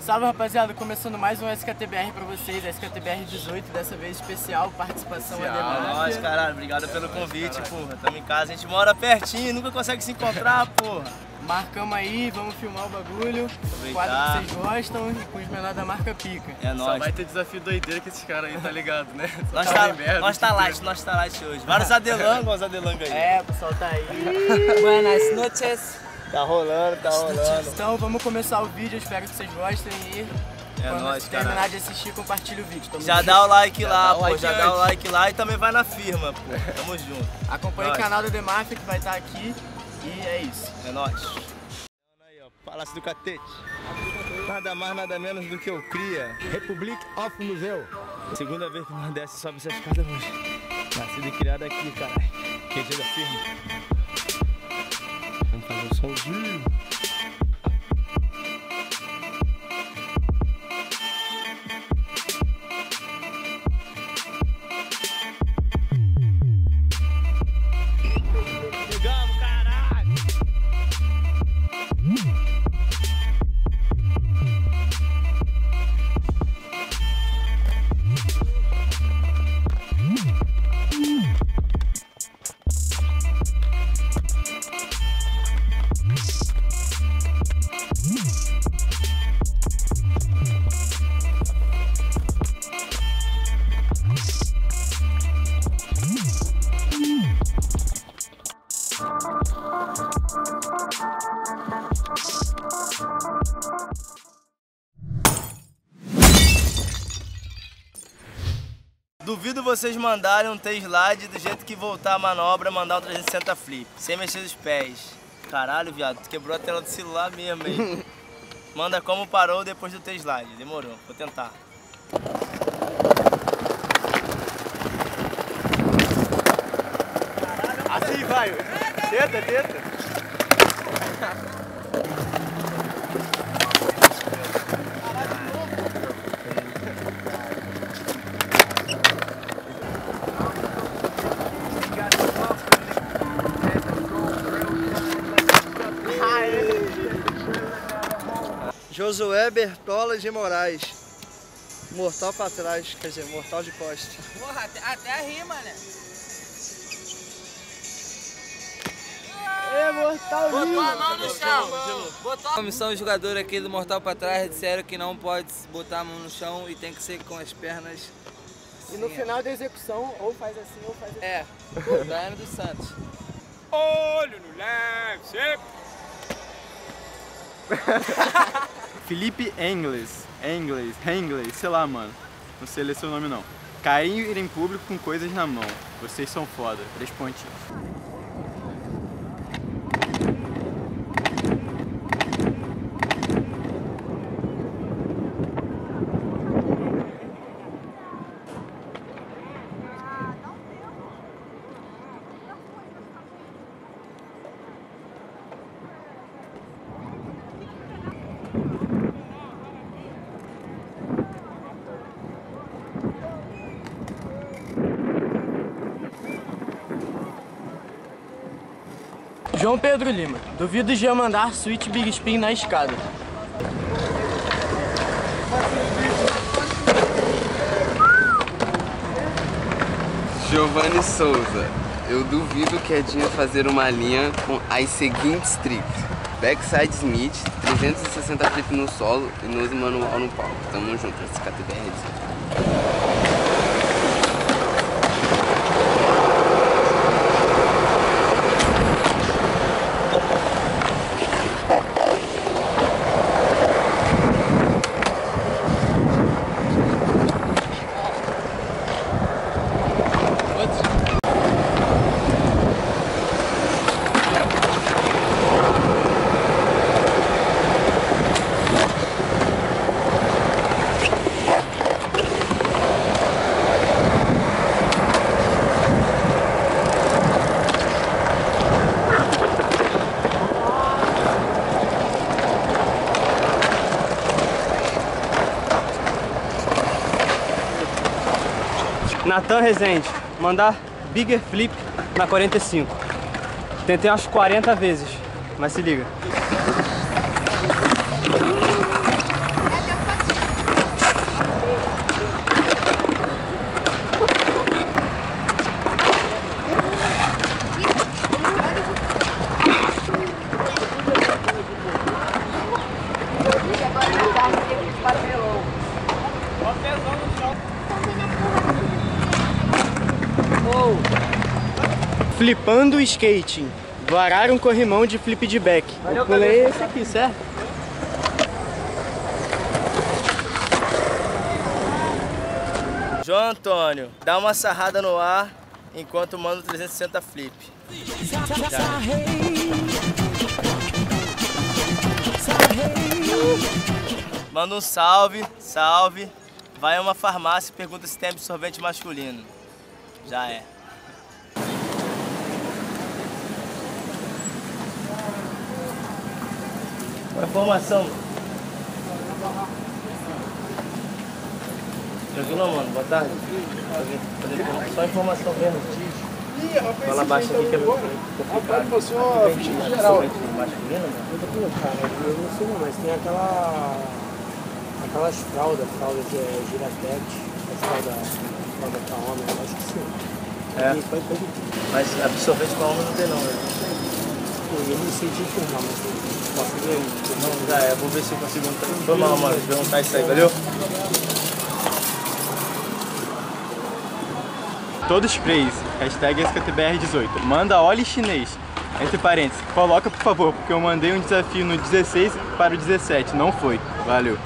Salve rapaziada, começando mais um SKTBR pra vocês, SKTBR 18, dessa vez especial, participação Especial, nós, caralho, obrigado pelo convite, porra. Tamo em casa, a gente mora pertinho, nunca consegue se encontrar, porra. Marcamos aí, vamos filmar o bagulho, o quadro que vocês gostam e com os menores da marca pica. É nóis. Só vai ter desafio doideiro com esses caras aí, tá ligado, né? Nós tá, nós tá light, nós tá light hoje. Vários adelangos, os adelangos aí. É, o pessoal tá aí. Buenas noches. Tá rolando, tá rolando. Então vamos começar o vídeo, espero que vocês gostem e É quando nóis, terminar caralho. de assistir, compartilhe o vídeo. Tamo Já junto. dá o like lá, dá o pô, like já dá o antes. like lá e também vai na firma, pô. Tamo junto. Acompanhe Nós. o canal da The Mafia que vai estar aqui e é isso. É nóis. Aí, ó, Palácio do Catete. Nada mais, nada menos do que eu cria. Republic of Museu. Segunda vez que o Nordeste sobe essa escada hoje. Nascido e criado aqui, caralho. Quem chega firme. Vamos fazer um somzinho. Vocês mandarem um T-slide do jeito que voltar a manobra, mandar um 360 flip, sem mexer os pés. Caralho, viado, tu quebrou a tela do celular mesmo, hein? Manda como parou depois do T-slide, demorou, vou tentar. Assim vai. Tenta, tenta. Josué Bertola de Moraes. Mortal pra trás, quer dizer, mortal de costa. Porra, até, até a rima, né? Botou a mão no chão. Botou a Comissão jogador aqui do Mortal pra trás disseram que não pode botar a mão no chão e tem que ser com as pernas. E no final da execução, ou faz assim ou faz assim. É, Daiane dos Santos. Olho no leve, sempre. Felipe Engles. Engles, Engles, sei lá, mano. Não sei ler seu nome não. Cair em público com coisas na mão. Vocês são foda. Três pontinhos. João Pedro Lima, duvido de mandar Switch Big Spin na escada. Giovanni Souza, eu duvido que a Dinha fazer uma linha com as seguintes tricks. Backside Smith, 360 flip no solo e nose manual no palco. Tamo junto, esse KTBR. Natan Rezende, mandar Bigger Flip na 45. Tentei umas 40 vezes, mas se liga. Flipando o skating. Varar um corrimão de flip de back. Eu pulei esse aqui, certo? João Antônio, dá uma sarrada no ar enquanto manda o 360 flip. Manda um salve, salve. Vai a uma farmácia e pergunta se tem absorvente masculino. Já é. Uma informação. Tranquilo, mano? Boa tarde. Só informação mesmo. Fala baixo aqui que é complicado. Você é geral. Masculino, mano? Cara, eu não sei não, mas tem aquela. aquelas fraldas, fraldas de Giratex, a fralda, fralda pra homem, eu acho que sim. É. Mas absorvente pra homem não tem não, né? Eu não sei te mas eu posso ver. Não, já é. Vou ver se eu consigo. Mal, mano. Perguntar isso aí, valeu? Todos sprays, hashtag SKTBR18. Manda óleo chinês. Entre parênteses, coloca por favor, porque eu mandei um desafio no 16 para o 17, não foi. Valeu.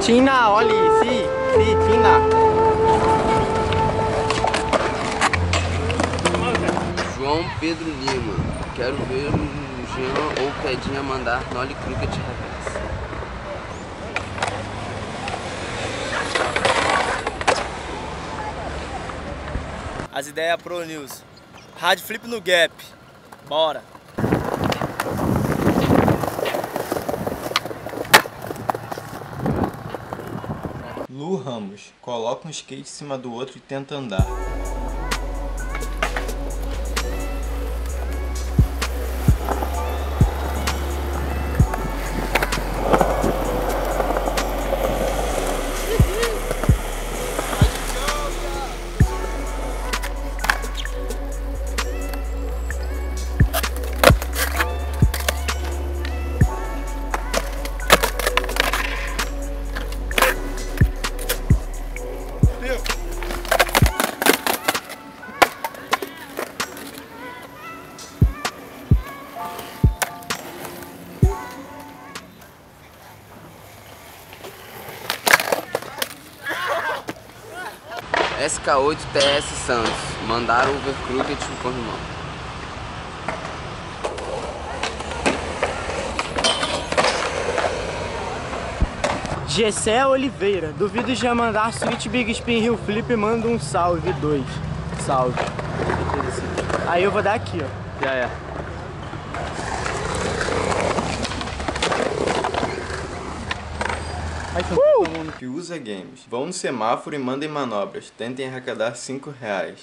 Tina, olha, sim, sim, Tina. João Pedro Lima. Quero ver o Jean ou o Pedinha mandar Nolly Cricket reversa. As ideias Pro News. Rádio Flip no Gap. Bora. Lu Ramos, coloca um skate em cima do outro e tenta andar. SK8 TS Santos. Mandaram o Overcrooked no corrimão. Gessé Oliveira. Duvido de mandar Switch Big Spin Hill Flip, manda um salve, dois. Salve. Aí eu vou dar aqui, ó. Já é. Que usa games. Vão no semáforo e mandem manobras. Tentem arrecadar 5 reais.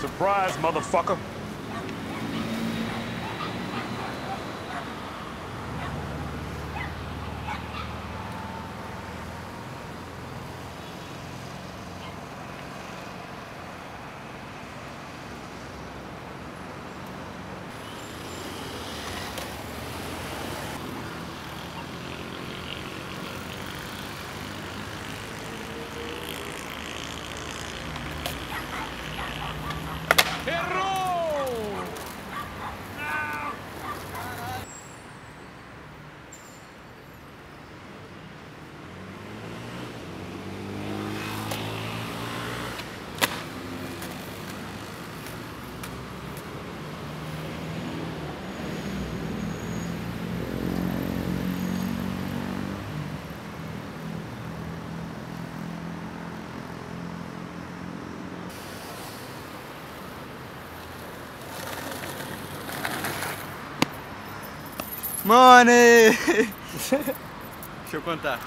Surprise, motherfucker. Money! Deixa eu contar.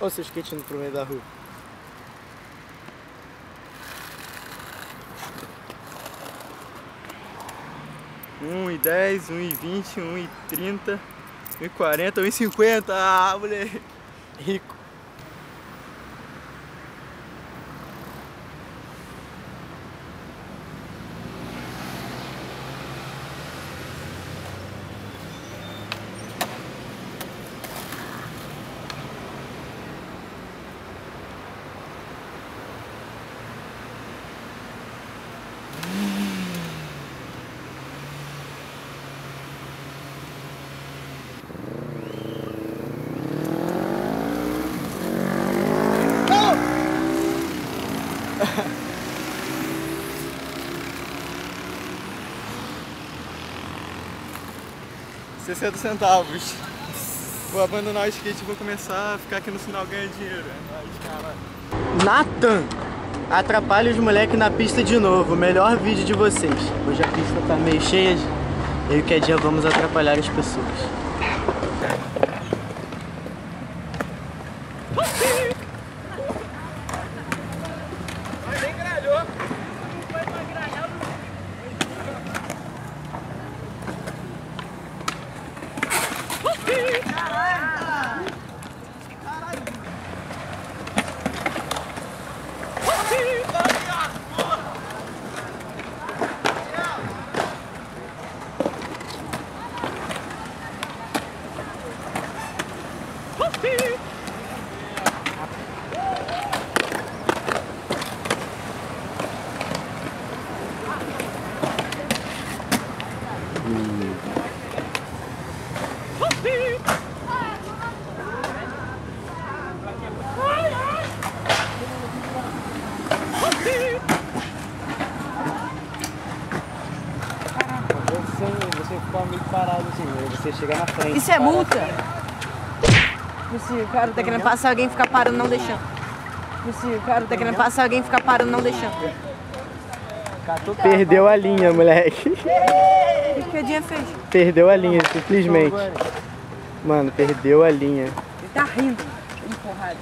Olha o seu skate indo pro meio da rua. Um e dez, um e vinte, um e trinta, um e quarenta, um e cinquenta. Ah, moleque. Rico. Sessenta centavos. Vou abandonar o skate e vou começar a ficar aqui no sinal ganhando dinheiro. É nóis. Nathan, atrapalha os moleques na pista de novo. Melhor vídeo de vocês. Hoje a pista tá meio cheia. Eu e o Quedinha vamos atrapalhar as pessoas. Isso é multa? Esse cara tá querendo passar, alguém fica parando, não deixando. Esse cara tá querendo passar, alguém fica parando, não deixando. Perdeu a linha, moleque. O que o Quedinha fez? Perdeu a linha, simplesmente. Mano, perdeu a linha. Ele tá rindo. Empurrado.